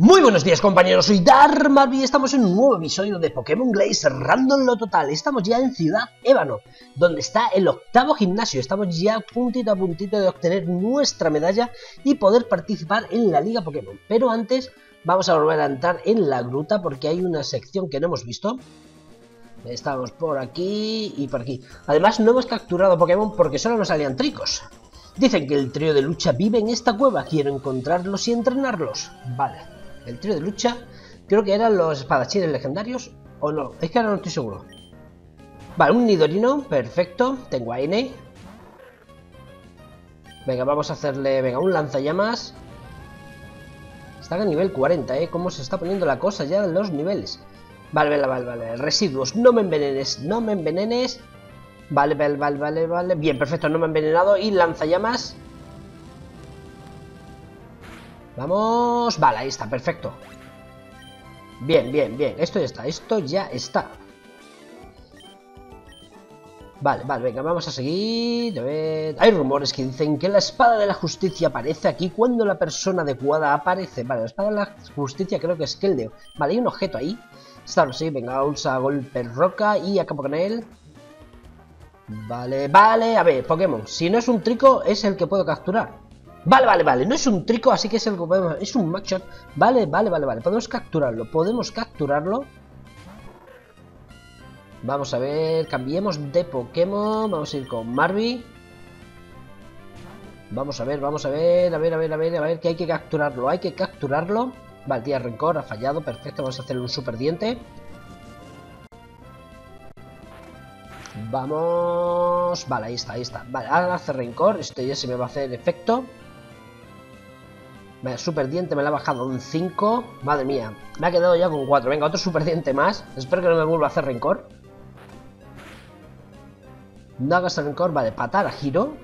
Muy buenos días compañeros, soy Darmar y estamos en un nuevo episodio de Pokémon Glaze Random Lo Total. Estamos ya en Ciudad Ébano, donde está el octavo gimnasio. Estamos ya puntito a puntito de obtener nuestra medalla y poder participar en la Liga Pokémon. Pero antes vamos a volver a entrar en la gruta porque hay una sección que no hemos visto. Estamos por aquí y por aquí. Además no hemos capturado Pokémon porque solo nos salían tricos. Dicen que el trío de lucha vive en esta cueva, quiero encontrarlos y entrenarlos. Vale, el trío de lucha, creo que eran los espadachines legendarios, o no, es que ahora no estoy seguro. Vale, un Nidorino, perfecto, tengo a N. Venga, vamos a hacerle, venga, un lanzallamas. Está a nivel 40, ¿eh? Cómo se está poniendo la cosa ya de los niveles. Vale, vale, vale, vale. Residuos, no me envenenes, no me envenenes. Vale, vale, vale, vale, vale. Bien, perfecto, no me ha envenenado. Y lanzallamas. Vamos. Vale, ahí está, perfecto. Bien, bien, bien. Esto ya está, esto ya está. Vale, vale, venga, vamos a seguir. A ver. Hay rumores que dicen que la espada de la justicia aparece aquí cuando la persona adecuada aparece. Vale, la espada de la justicia creo que es Keldeo. Vale, hay un objeto ahí. Está, sí, venga, usa golpe roca y acabo con él. Vale, vale, a ver, Pokémon Si no es un trico, es el que puedo capturar Vale, vale, vale, no es un trico, así que es el que. Es un Machot Vale, vale, vale, vale, podemos capturarlo Podemos capturarlo Vamos a ver, cambiemos de Pokémon Vamos a ir con Marby Vamos a ver, vamos a ver, a ver, a ver, a ver, a ver Que hay que capturarlo, hay que capturarlo Vale, tía Rencor ha fallado, perfecto Vamos a hacerle un super diente Vamos... Vale, ahí está, ahí está. Vale, ahora hace rencor. Esto ya se me va a hacer efecto. Super diente me la ha bajado un 5. Madre mía, me ha quedado ya con 4. Venga, otro super diente más. Espero que no me vuelva a hacer rencor. No hagas el rencor. Vale, patar a giro.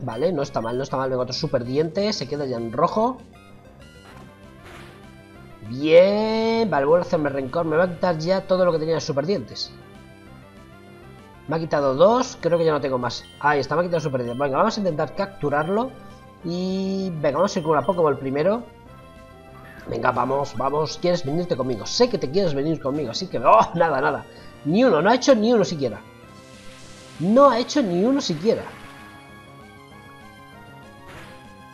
Vale, no está mal, no está mal. Venga, otro super diente. Se queda ya en rojo. Bien. Vale, vuelvo a hacerme rencor. Me va a quitar ya todo lo que tenía de super dientes. Me ha quitado dos, creo que ya no tengo más. Ahí está, me ha quitado super bien. Venga, vamos a intentar capturarlo. Y... Venga, vamos a ir con una Pokéball primero. Venga, vamos, vamos. ¿Quieres venirte conmigo? Sé que te quieres venir conmigo, así que... ¡Oh, nada, nada! Ni uno, no ha hecho ni uno siquiera. No ha hecho ni uno siquiera.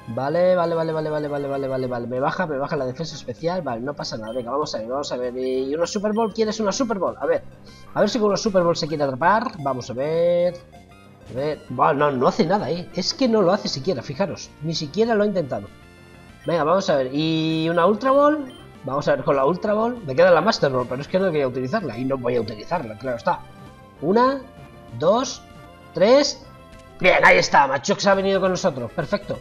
Vale, vale, vale, vale, vale, vale, vale, vale, vale. Me baja, me baja la defensa especial. Vale, no pasa nada. Venga, vamos a ver, vamos a ver. ¿Y una Super Bowl? ¿Quieres una Super Bowl? A ver. A ver si con una Super Bowl se quiere atrapar. Vamos a ver. A ver. Bueno, no, hace nada, ¿eh? Es que no lo hace siquiera, fijaros. Ni siquiera lo ha intentado. Venga, vamos a ver. ¿Y una Ultra Ball? Vamos a ver con la Ultra Ball. Me queda la Master Ball, pero es que no quería utilizarla. Y no voy a utilizarla, claro está. Una, dos, tres. Bien, ahí está. Machox ha venido con nosotros. Perfecto.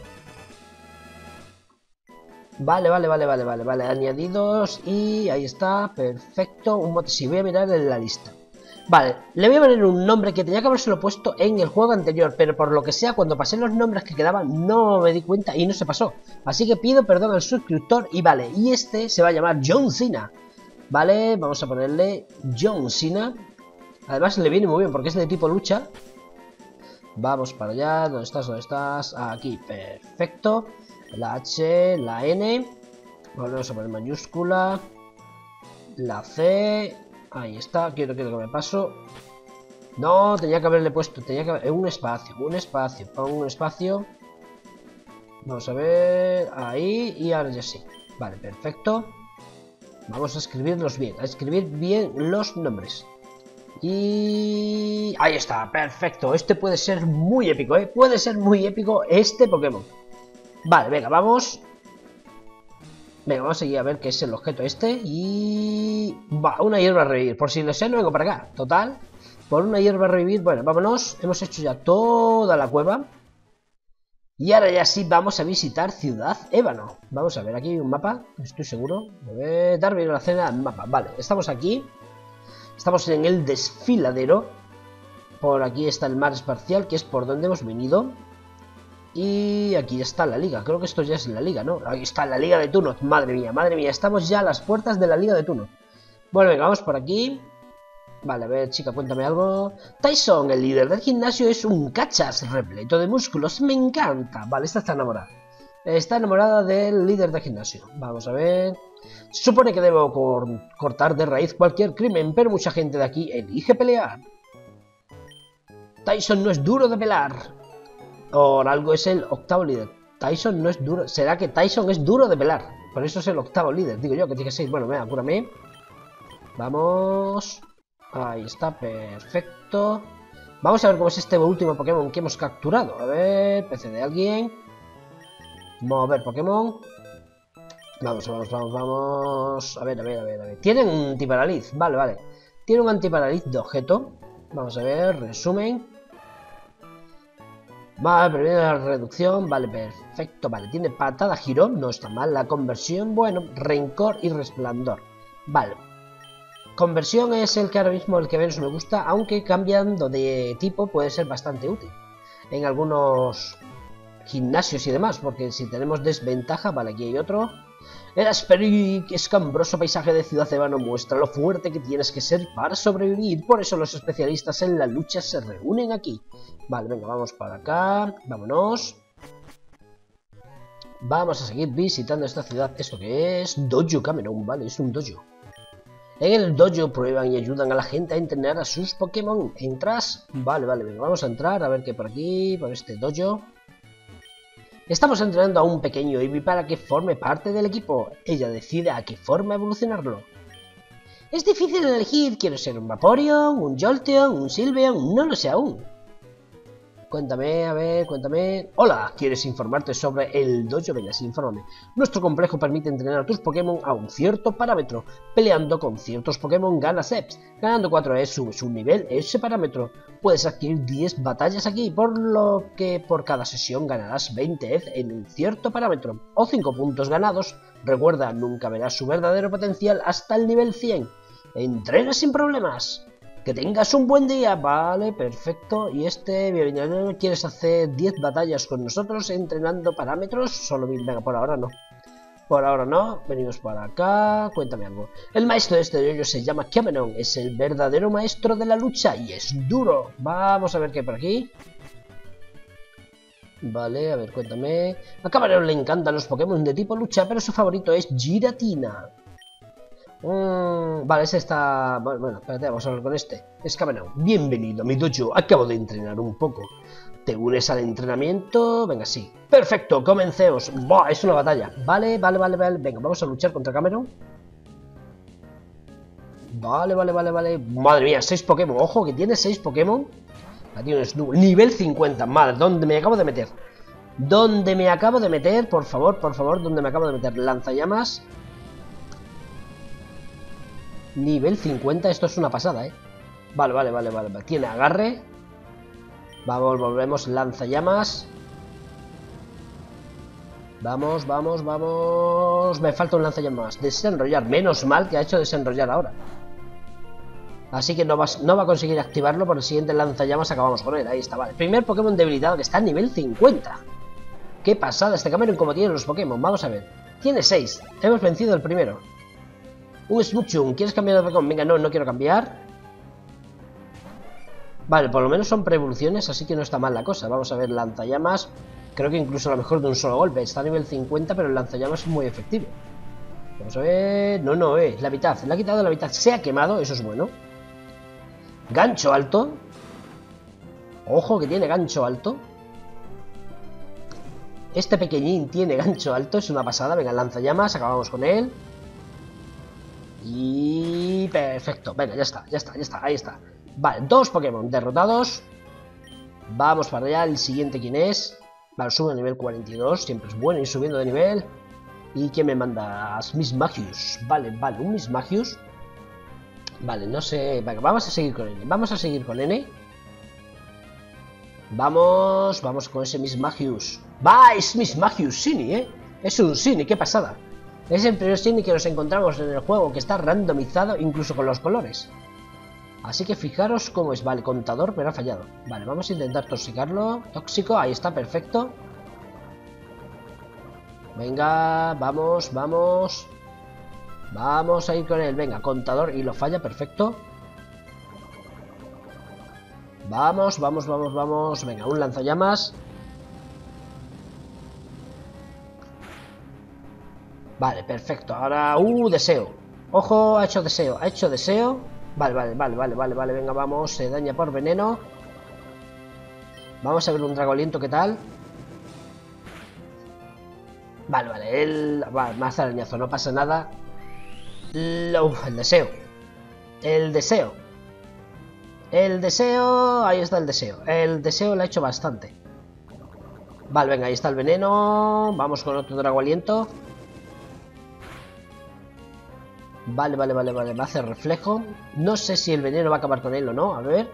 Vale, vale, vale, vale, vale, vale, añadidos y ahí está, perfecto, un mote, si voy a mirar en la lista. Vale, le voy a poner un nombre que tenía que habérselo puesto en el juego anterior, pero por lo que sea, cuando pasé los nombres que quedaban no me di cuenta y no se pasó. Así que pido perdón al suscriptor y vale, y este se va a llamar John Cena. Vale, vamos a ponerle John Cena. Además le viene muy bien porque es de tipo lucha. Vamos para allá, ¿dónde estás? ¿Dónde estás? Aquí, perfecto la H, la N, volvemos a poner mayúscula, la C, ahí está, quiero, quiero que me paso, no, tenía que haberle puesto, tenía que haber, un espacio, un espacio, un espacio, vamos a ver, ahí, y ahora ya sí, vale, perfecto, vamos a escribirlos bien, a escribir bien los nombres, y ahí está, perfecto, este puede ser muy épico, ¿eh? puede ser muy épico este Pokémon, Vale, venga, vamos Venga, vamos a seguir a ver qué es el objeto este Y... Va, una hierba a revivir. Por si no sé, no vengo para acá. Total Por una hierba a revivir. Bueno, vámonos. Hemos hecho ya toda la cueva. Y ahora ya sí vamos a visitar Ciudad Ébano. Vamos a ver, aquí hay un mapa Estoy seguro. A ver, Darby la cena mapa. Vale, estamos aquí. Estamos en el desfiladero. Por aquí está el mar espacial Que es por donde hemos venido y aquí está la liga, creo que esto ya es la liga, ¿no? Ahí está la liga de Tuno, madre mía, madre mía, estamos ya a las puertas de la liga de Tuno. Bueno, venga, vamos por aquí. Vale, a ver, chica, cuéntame algo. Tyson, el líder del gimnasio, es un cachas repleto de músculos, me encanta. Vale, esta está enamorada. Está enamorada del líder de gimnasio. Vamos a ver. Supone que debo cortar de raíz cualquier crimen, pero mucha gente de aquí elige pelear. Tyson no es duro de pelar. Por algo es el octavo líder. Tyson no es duro. ¿Será que Tyson es duro de pelar? Por eso es el octavo líder. Digo yo que tiene que ser. Bueno, venga, cúrame. Vamos. Ahí está, perfecto. Vamos a ver cómo es este último Pokémon que hemos capturado. A ver, PC de alguien. Mover Pokémon. Vamos, vamos, vamos, vamos. A ver, a ver, a ver, a ver. Tienen un antiparaliz. Vale, vale. Tiene un antiparaliz de objeto. Vamos a ver, resumen. Vale, previene la reducción, vale, perfecto, vale, tiene patada, girón, no está mal, la conversión, bueno, rencor y resplandor, vale. Conversión es el que ahora mismo el que menos me gusta, aunque cambiando de tipo puede ser bastante útil. En algunos gimnasios y demás, porque si tenemos desventaja, vale, aquí hay otro, el áspero escambroso paisaje de Ciudad Ebano muestra lo fuerte que tienes que ser para sobrevivir. Por eso los especialistas en la lucha se reúnen aquí. Vale, venga, vamos para acá. Vámonos. Vamos a seguir visitando esta ciudad. ¿Esto qué es? Dojo Cameron, vale, es un dojo. En el dojo prueban y ayudan a la gente a entrenar a sus Pokémon. ¿Entras? Vale, vale, venga, vamos a entrar a ver qué por aquí, por este dojo. Estamos entrenando a un pequeño Eevee para que forme parte del equipo. Ella decide a qué forma evolucionarlo. Es difícil elegir, quiero ser un Vaporeon, un Jolteon, un Sylveon, no lo sé aún. Cuéntame, a ver, cuéntame. Hola, ¿quieres informarte sobre el dojo? Venga, sí, infórmame. Nuestro complejo permite entrenar a tus Pokémon a un cierto parámetro. Peleando con ciertos Pokémon ganas EPS. Ganando 4 EPS subes un nivel ese parámetro. Puedes adquirir 10 batallas aquí, por lo que por cada sesión ganarás 20 EPS en un cierto parámetro. O 5 puntos ganados. Recuerda, nunca verás su verdadero potencial hasta el nivel 100. Entrena sin problemas. Que tengas un buen día, vale, perfecto. Y este, bienvenido, ¿quieres hacer 10 batallas con nosotros entrenando parámetros? Solo venga, por ahora no. Por ahora no, venimos para acá, cuéntame algo. El maestro de este yoyo se llama Cameron, es el verdadero maestro de la lucha y es duro. Vamos a ver qué hay por aquí. Vale, a ver, cuéntame. A Cameron le encantan los Pokémon de tipo lucha, pero su favorito es Giratina. Mm, vale, ese está... Bueno, espérate, vamos a hablar con este. Es Cameron. Bienvenido mi dojo. Acabo de entrenar un poco. ¿Te unes al entrenamiento? Venga, sí. Perfecto, comencemos. Buah, es una batalla. Vale, vale, vale, vale. Venga, vamos a luchar contra Cameron. Vale, vale, vale, vale. Madre mía, 6 Pokémon. Ojo, que tiene 6 Pokémon. Nivel 50. Madre, ¿dónde me acabo de meter? ¿Dónde me acabo de meter? Por favor, por favor, ¿dónde me acabo de meter? Lanzallamas. Nivel 50, esto es una pasada, ¿eh? Vale, vale, vale, vale. Tiene agarre. Vamos, volvemos, lanzallamas. Vamos, vamos, vamos. Me falta un lanzallamas. Desenrollar. Menos mal que ha hecho desenrollar ahora. Así que no va, a conseguir activarlo. Por el siguiente lanzallamas acabamos con él. Ahí está, vale. Primer Pokémon debilitado que está a nivel 50. Qué pasada este Cameron como tiene los Pokémon. Vamos a ver. Tiene 6. Hemos vencido el primero. Un Smoochum, ¿quieres cambiar de Pokémon? Venga, no, no quiero cambiar. Vale, por lo menos son pre-evoluciones, así que no está mal la cosa. Vamos a ver, lanzallamas. Creo que incluso a lo mejor de un solo golpe. Está a nivel 50, pero el lanzallamas es muy efectivo. Vamos a ver... No, no, es la mitad. Le ha quitado la mitad. Se ha quemado, eso es bueno. Gancho alto. Ojo que tiene gancho alto. Este pequeñín tiene gancho alto, es una pasada. Venga, lanzallamas, acabamos con él. Y perfecto, venga, ya está, ya está, ya está, ahí está. Vale, dos Pokémon derrotados. Vamos para allá, el siguiente quién es. Vale, sube a nivel 42, siempre es bueno ir subiendo de nivel. ¿Y quién me manda? Miss Magius. Vale, vale, un Miss Magius. Vale, no sé... vamos a seguir con N. Vamos a seguir con N. Vamos, vamos con ese Miss Magius. Va, es Miss Magius Sini, ¿eh? Es un Sini, qué pasada. Es el primer Shiny que nos encontramos en el juego, que está randomizado incluso con los colores. Así que fijaros cómo es. Vale, contador, pero ha fallado. Vale, vamos a intentar toxicarlo. Tóxico, ahí está, perfecto. Venga, vamos, vamos. Vamos a ir con él. Venga, contador y lo falla, perfecto. Vamos, vamos, vamos, vamos. Venga, un lanzallamas. Vale, perfecto. Ahora, uh, deseo. Ojo, ha hecho deseo, ha hecho deseo. Vale, vale, vale, vale, vale, vale. Venga, vamos. Se daña por veneno. Vamos a ver un dragoliento, ¿qué tal? Vale, vale, él... Vale, más arañazo, no pasa nada. Uf, el deseo. El deseo. El deseo... Ahí está el deseo. El deseo le ha hecho bastante. Vale, venga, ahí está el veneno. Vamos con otro drago aliento. Vale, vale, vale, vale. Va a hacer reflejo. No sé si el veneno va a acabar con él o no. A ver.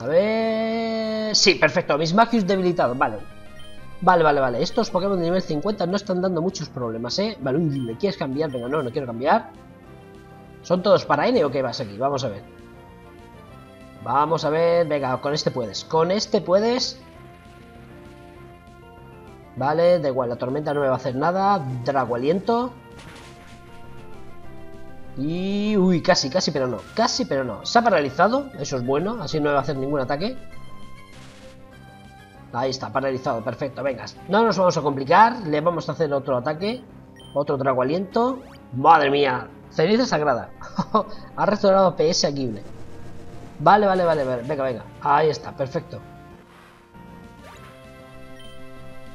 A ver... Sí, perfecto. Mis Magius debilitados. Vale. Vale, vale, vale. Estos Pokémon de nivel 50 no están dando muchos problemas, ¿eh? Vale, ¿le quieres cambiar? Venga, no, no quiero cambiar. ¿Son todos para N o qué vas aquí? Vamos a ver. Vamos a ver. Venga, con este puedes. Con este puedes. Vale, da igual, la tormenta no me va a hacer nada. Drago aliento. Y... Uy, casi, casi, pero no. Casi, pero no. Se ha paralizado, eso es bueno. Así no va a hacer ningún ataque. Ahí está, paralizado, perfecto, venga. No nos vamos a complicar, le vamos a hacer otro ataque. Otro drago aliento. Madre mía, ceniza sagrada. ha restaurado PS aquí. Vale, vale, vale, vale, venga, venga. Ahí está, perfecto.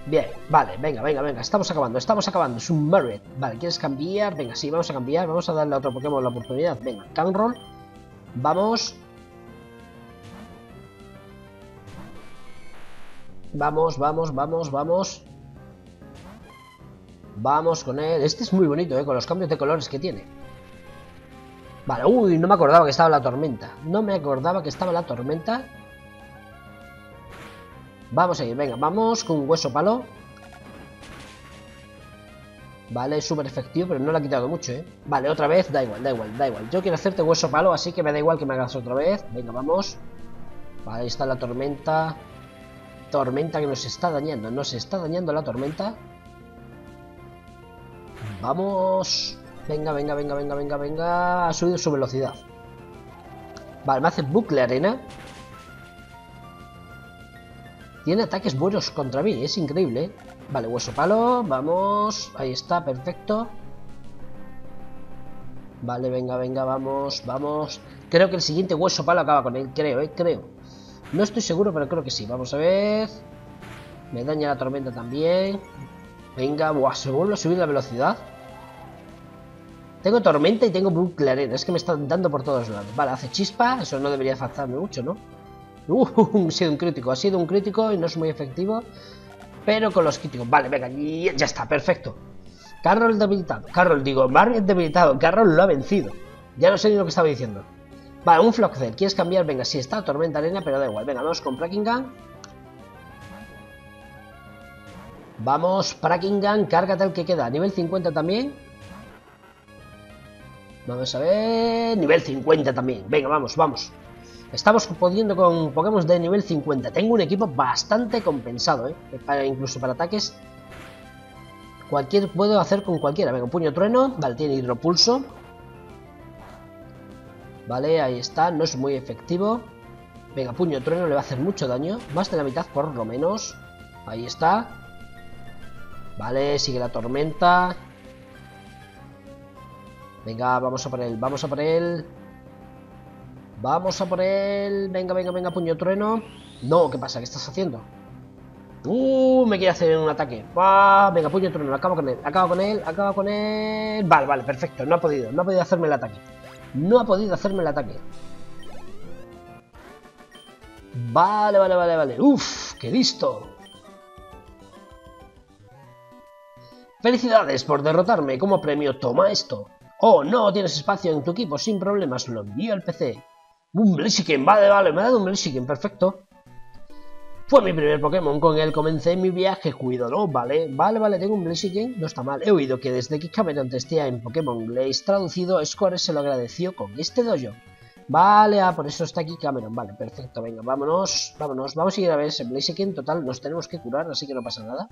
Bien, vale, venga, venga, venga, estamos acabando, estamos acabando, es un Merit. Vale, ¿quieres cambiar? Venga, sí, vamos a cambiar, vamos a darle a otro Pokémon la oportunidad. Venga, Roll. Vamos. Vamos, vamos, vamos, vamos. Vamos con él. Este es muy bonito, ¿eh? Con los cambios de colores que tiene. Vale, uy, no me acordaba que estaba la tormenta. No me acordaba que estaba la tormenta. Vamos a ir, venga, vamos con hueso palo. Vale, es súper efectivo, pero no le ha quitado mucho, ¿eh? Vale, otra vez, da igual, da igual, da igual. Yo quiero hacerte hueso palo, así que me da igual que me hagas otra vez. Venga, vamos. Vale, ahí está la tormenta. Tormenta que nos está dañando. Nos está dañando la tormenta. Vamos. Venga, venga, venga, venga, venga, venga. Ha subido su velocidad. Vale, me hace bucle arena. Tiene ataques buenos contra mí, es increíble. Vale, hueso palo, vamos. Ahí está, perfecto. Vale, venga, venga, vamos, vamos. Creo que el siguiente hueso palo acaba con él, creo, eh, creo. No estoy seguro, pero creo que sí. Vamos a ver. Me daña la tormenta también. Venga, buah, se vuelve a subir la velocidad. Tengo tormenta y tengo bucle arena. Es que me están dando por todos lados. Vale, hace chispa. Eso no debería afectarme mucho, ¿no? Uh, ha sido un crítico, ha sido un crítico y no es muy efectivo. Pero con los críticos, vale, venga, ya está, perfecto. Carroll debilitado, Carroll, digo, Mario debilitado, Carroll lo ha vencido. Ya no sé ni lo que estaba diciendo. Vale, un Flockcell, ¿quieres cambiar? Venga, sí está, Tormenta Arena, pero da igual. Venga, vamos con Gun Vamos, Gun, cárgate el que queda. Nivel 50 también. Vamos a ver. Nivel 50 también. Venga, vamos, vamos. Estamos pudiendo con Pokémon de nivel 50. Tengo un equipo bastante compensado, ¿eh? Incluso para ataques. Cualquier puedo hacer con cualquiera. Venga, puño trueno. Vale, tiene hidropulso. Vale, ahí está. No es muy efectivo. Venga, puño trueno le va a hacer mucho daño. Más de la mitad por lo menos. Ahí está. Vale, sigue la tormenta. Venga, vamos a por él, vamos a por él. Vamos a por él. Venga, venga, venga, puño trueno. No, ¿qué pasa? ¿Qué estás haciendo? Uh, me quiere hacer un ataque. Va, venga, puño trueno, acabo con él, acabo con él, acabo con él. Vale, vale, perfecto. No ha podido, no ha podido hacerme el ataque. No ha podido hacerme el ataque. Vale, vale, vale, vale. Uf, qué listo. Felicidades por derrotarme. Como premio, toma esto. Oh, no, tienes espacio en tu equipo, sin problemas. Lo envío al PC. Un Blaziken, vale, vale, me ha dado un Blaziken, perfecto. Fue mi primer Pokémon, con él comencé mi viaje, cuídalo, vale, vale, vale, tengo un Blaziken, no está mal. He oído que desde que Cameron testea en Pokémon Blaze traducido, Square se lo agradeció con este dojo. Vale, ah, por eso está aquí Cameron, vale, perfecto, venga, vámonos, vámonos, vamos a ir a ver ese Blaziken, total, nos tenemos que curar, así que no pasa nada.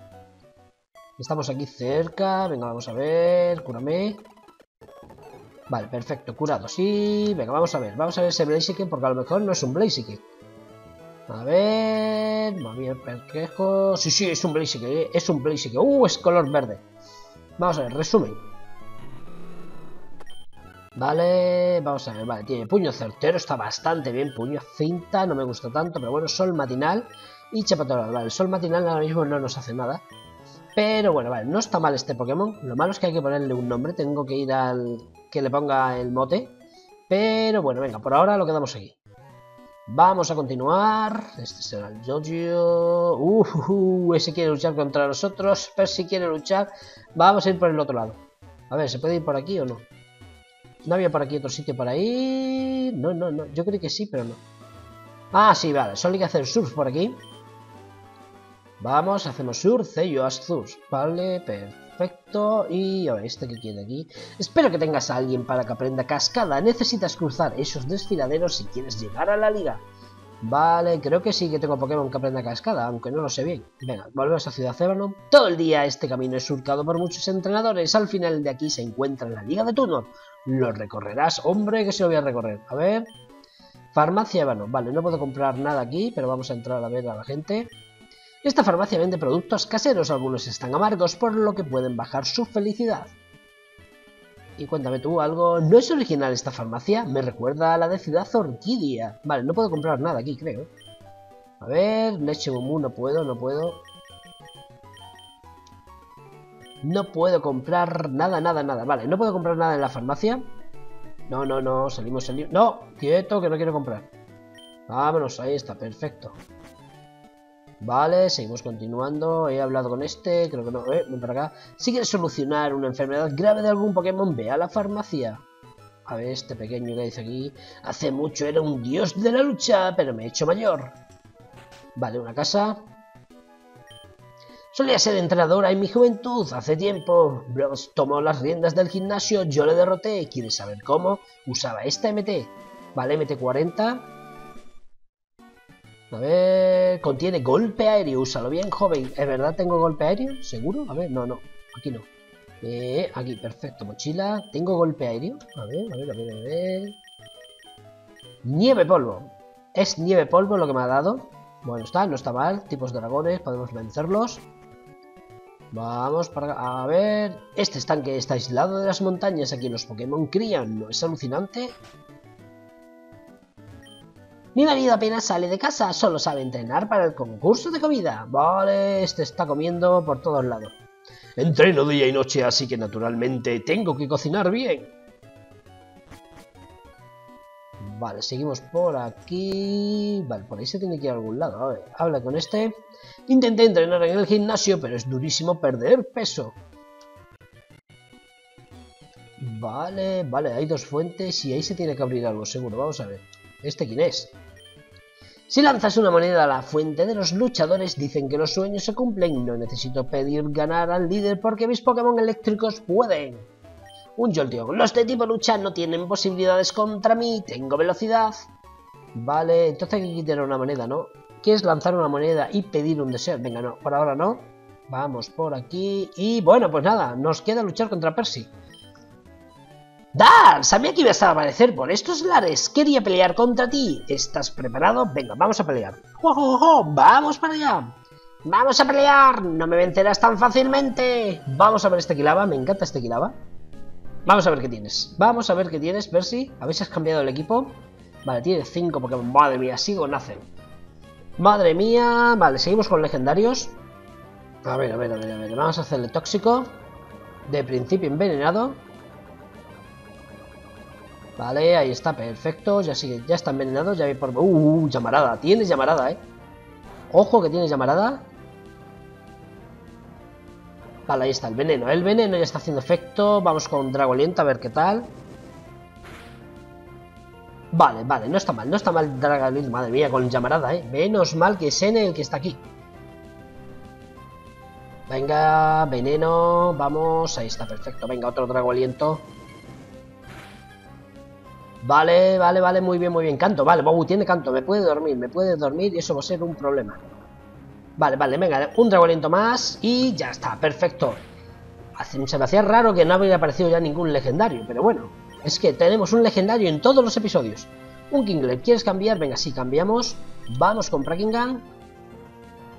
Estamos aquí cerca, venga, vamos a ver, cúrame. Vale, perfecto, curado, sí. Venga, vamos a ver, vamos a ver ese Blaziken, porque a lo mejor no es un Blaziken. A ver, bien perquejo. Sí, sí, es un Blaziken, eh, es un Blaziken. Uh, es color verde. Vamos a ver, resumen. Vale, vamos a ver, vale, tiene puño certero, está bastante bien, puño cinta, no me gusta tanto, pero bueno, sol matinal y chapatora, vale, el sol matinal ahora mismo no nos hace nada, pero bueno, vale, no está mal este Pokémon, lo malo es que hay que ponerle un nombre, tengo que ir al que le ponga el mote, pero bueno, venga, por ahora lo quedamos aquí. Vamos a continuar, este será el Jojo, uh, ese quiere luchar contra nosotros, pero si quiere luchar, vamos a ir por el otro lado. A ver, ¿se puede ir por aquí o no? ¿No había por aquí otro sitio para ir? No, no, no. Yo creo que sí, pero no. Ah, sí, vale. Solo hay que hacer surf por aquí. Vamos, hacemos surf, sello, surf. Vale, perfecto. Y a ver, este que quiere aquí. Espero que tengas a alguien para que aprenda cascada. Necesitas cruzar esos desfiladeros si quieres llegar a la liga. Vale, creo que sí que tengo Pokémon que aprenda cascada, aunque no lo sé bien. Venga, volvemos a Ciudad Ébano. Todo el día este camino es surcado por muchos entrenadores. Al final de aquí se encuentra la Liga de Tunor. ¿Lo recorrerás? Hombre, que se lo voy a recorrer. A ver... Farmacia Ébano. Vale, no puedo comprar nada aquí, pero vamos a entrar a ver a la gente. Esta farmacia vende productos caseros. Algunos están amargos, por lo que pueden bajar su felicidad. Y cuéntame tú algo. ¿No es original esta farmacia? Me recuerda a la de Ciudad Orquídea. Vale, no puedo comprar nada aquí, creo. A ver, leche no puedo, no puedo. No puedo comprar nada, nada, nada. Vale, no puedo comprar nada en la farmacia. No, no, no, salimos, salimos. No, quieto, que no quiero comprar. Vámonos, ahí está, perfecto. Vale, seguimos continuando. He hablado con este, creo que no. Eh, ven para acá. Si quieres solucionar una enfermedad grave de algún Pokémon, ve a la farmacia. A ver, este pequeño que dice aquí. Hace mucho era un dios de la lucha, pero me he hecho mayor. Vale, una casa. Solía ser entrenadora en mi juventud, hace tiempo. Bros tomó las riendas del gimnasio, yo le derroté. ¿Quieres saber cómo? Usaba esta MT. Vale, MT40. A ver, contiene golpe aéreo, úsalo bien, joven. ¿Es verdad tengo golpe aéreo? ¿Seguro? A ver, no, no, aquí no. Eh, aquí, perfecto, mochila. ¿Tengo golpe aéreo? A ver, a ver, a ver, a ver. Nieve polvo. Es nieve polvo lo que me ha dado. Bueno, está, no está mal. Tipos dragones, podemos vencerlos. Vamos para... A ver... Este estanque está aislado de las montañas. Aquí los Pokémon crían. ¿No es alucinante? Mi marido apenas sale de casa, solo sabe entrenar para el concurso de comida. Vale, este está comiendo por todos lados. Entreno día y noche, así que naturalmente tengo que cocinar bien. Vale, seguimos por aquí... Vale, por ahí se tiene que ir a algún lado. A ver, habla con este. Intenté entrenar en el gimnasio, pero es durísimo perder peso. Vale, vale, hay dos fuentes y ahí se tiene que abrir algo, seguro. Vamos a ver. ¿Este quién es? Si lanzas una moneda a la fuente de los luchadores, dicen que los sueños se cumplen. No necesito pedir ganar al líder porque mis Pokémon eléctricos pueden. Un Jolteon. Los de tipo lucha no tienen posibilidades contra mí. Tengo velocidad. Vale, entonces hay que quitar una moneda, ¿no? ¿Quieres lanzar una moneda y pedir un deseo? Venga, no, por ahora no. Vamos por aquí. Y bueno, pues nada, nos queda luchar contra Percy. ¡Dar! Sabía que ibas a aparecer por estos lares. Quería pelear contra ti. ¿Estás preparado? Venga, vamos a pelear. ¡Jo, vamos para allá! ¡Vamos a pelear! ¡No me vencerás tan fácilmente! Vamos a ver este Kilaba. Me encanta este Kilaba. Vamos a ver qué tienes. Vamos a ver qué tienes. A ver si has cambiado el equipo. Vale, tiene 5 Pokémon. Madre mía, sigo nacen. Madre mía. Vale, seguimos con legendarios. A ver, a ver, a ver, a ver. Vamos a hacerle tóxico. De principio envenenado. Vale, ahí está, perfecto. Ya sigue, ya está envenenado, ya vi por... Uh, llamarada, tienes llamarada, eh. Ojo que tienes llamarada. Vale, ahí está el veneno. El veneno ya está haciendo efecto. Vamos con Dragoliento a ver qué tal. Vale, vale, no está mal, no está mal Dragoliento, madre mía, con llamarada, eh. Menos mal que es N el que está aquí. Venga, veneno, vamos, ahí está, perfecto. Venga, otro Dragoliento. Vale, vale, vale, muy bien, muy bien. Canto, vale, Bobu tiene canto, me puede dormir, me puede dormir y eso va a ser un problema. Vale, vale, venga, un dragolento más y ya está, perfecto. Se me hacía raro que no hubiera aparecido ya ningún legendario, pero bueno, es que tenemos un legendario en todos los episodios. Un Kingler, ¿quieres cambiar? Venga, sí, cambiamos. Vamos con Prakingan.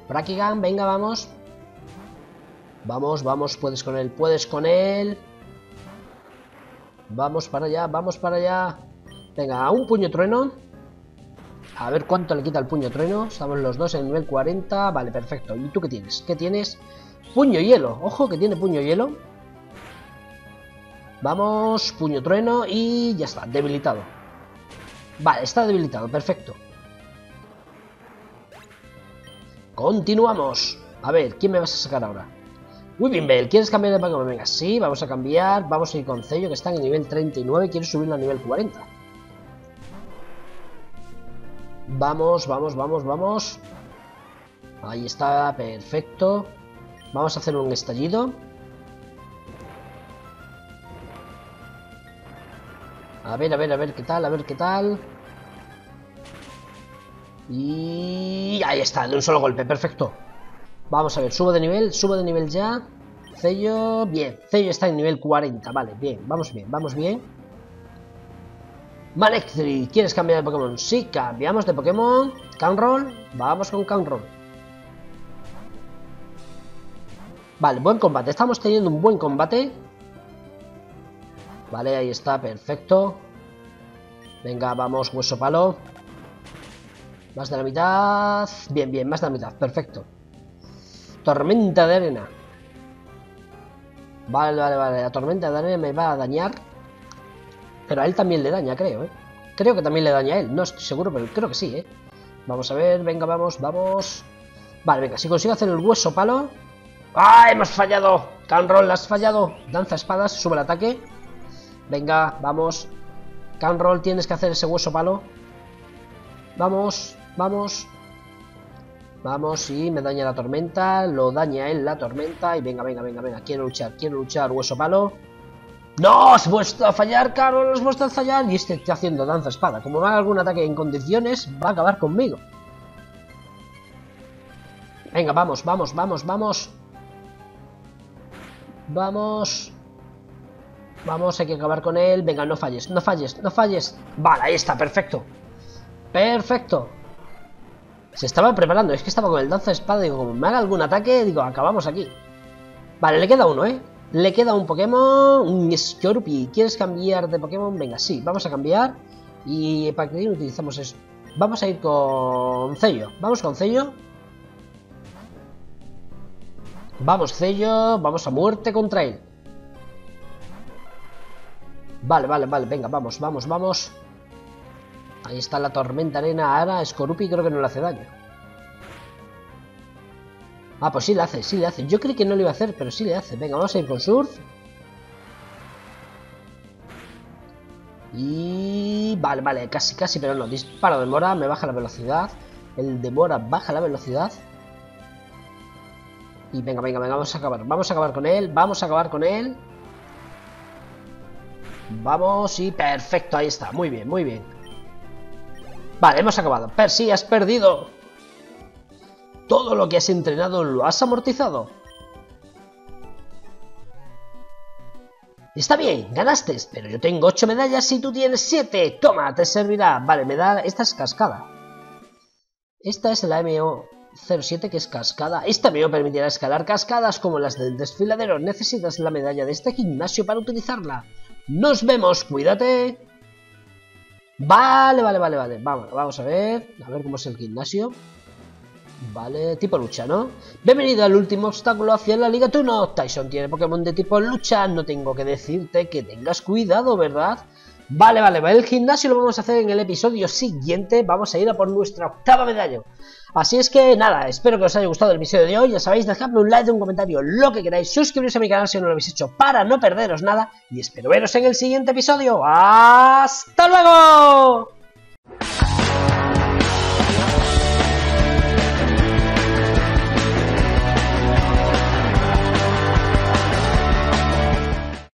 Prakigan, venga, vamos. Vamos, vamos, puedes con él, puedes con él. Vamos para allá, vamos para allá. Venga, un puño trueno. A ver cuánto le quita el puño trueno. Estamos los dos en nivel 40. Vale, perfecto. ¿Y tú qué tienes? ¿Qué tienes? Puño hielo. Ojo que tiene puño hielo. Vamos, puño trueno y ya está, debilitado. Vale, está debilitado, perfecto. Continuamos. A ver, ¿quién me vas a sacar ahora? Whipping Bell, ¿quieres cambiar de Pokémon? Venga, sí, vamos a cambiar. Vamos a ir con Cello, que está en el nivel 39. Quiero subirlo a nivel 40. Vamos, vamos, vamos, vamos. Ahí está, perfecto. Vamos a hacer un estallido. A ver, a ver, a ver qué tal, a ver qué tal. Y ahí está, de un solo golpe, perfecto. Vamos a ver, subo de nivel, subo de nivel ya. Cello, bien, Cello está en nivel 40, vale, bien, vamos bien, vamos bien. Manectri, ¿quieres cambiar de Pokémon? Sí, cambiamos de Pokémon. Roll, vamos con Roll. Vale, buen combate, estamos teniendo un buen combate. Vale, ahí está, perfecto. Venga, vamos, hueso palo. Más de la mitad. Bien, bien, más de la mitad, perfecto. Tormenta de arena. Vale, vale, vale. La tormenta de arena me va a dañar. Pero a él también le daña, creo, ¿eh? Creo que también le daña a él. No estoy seguro, pero creo que sí, ¿eh? Vamos a ver, venga, vamos, vamos. Vale, venga, si consigo hacer el hueso palo. ¡Ah! Hemos fallado. Canroll, has fallado. Danza espadas, sube el ataque. Venga, vamos. Canroll, tienes que hacer ese hueso palo. Vamos, vamos. Vamos, sí, me daña la tormenta. Lo daña él la tormenta. Y venga, venga, venga, venga. Quiero luchar, quiero luchar. Hueso palo. ¡No! ¡Has vuelto a fallar, Carol! ¡Has vuelto a fallar! Y este está haciendo danza espada. Como va algún ataque en condiciones, va a acabar conmigo. Venga, vamos, vamos, vamos, vamos. Vamos. Vamos, hay que acabar con él. Venga, no falles, no falles, no falles. Vale, ahí está, perfecto. Perfecto. Se estaba preparando, es que estaba con el danza espada. Digo, como me haga algún ataque, digo, acabamos aquí. Vale, le queda uno, ¿eh? Le queda un Pokémon, un Scorpy. ¿Quieres cambiar de Pokémon? Venga, sí, vamos a cambiar. Y para que utilizamos eso. Vamos a ir con Cello. Vamos con Cello. Vamos, Cello. Vamos a muerte contra él. Vale, vale, vale. Venga, vamos, vamos, vamos. Ahí está la tormenta arena. Ahora Scorupi creo que no le hace daño. Ah, pues sí le hace, sí le hace. Yo creí que no le iba a hacer, pero sí le hace. Venga, vamos a ir con Surf. Y... Vale, vale, casi, casi, pero no. Disparo de mora, me baja la velocidad. El de mora baja la velocidad. Y venga, venga, venga, vamos a acabar. Vamos a acabar con él, vamos a acabar con él. Vamos, y perfecto, ahí está. Muy bien, muy bien. Vale, hemos acabado. Percy, has perdido. Todo lo que has entrenado lo has amortizado. Está bien, ganaste, pero yo tengo 8 medallas y tú tienes 7. Toma, te servirá. Vale, me da... Esta es cascada. Esta es la MO07 que es cascada. Esta me permitirá escalar cascadas como las del desfiladero. Necesitas la medalla de este gimnasio para utilizarla. Nos vemos, cuídate. Vale, vale, vale, vale. Vamos, vamos a ver. A ver cómo es el gimnasio. Vale, tipo lucha, ¿no? Bienvenido al último obstáculo hacia la Liga Tuno. Tyson tiene Pokémon de tipo lucha. No tengo que decirte que tengas cuidado, ¿verdad? Vale, vale. El gimnasio lo vamos a hacer en el episodio siguiente. Vamos a ir a por nuestra octava medalla. Así es que nada, espero que os haya gustado el episodio de hoy. Ya sabéis, dejadme un like, un comentario, lo que queráis. Suscribiros a mi canal si no lo habéis hecho para no perderos nada. Y espero veros en el siguiente episodio. ¡Hasta luego!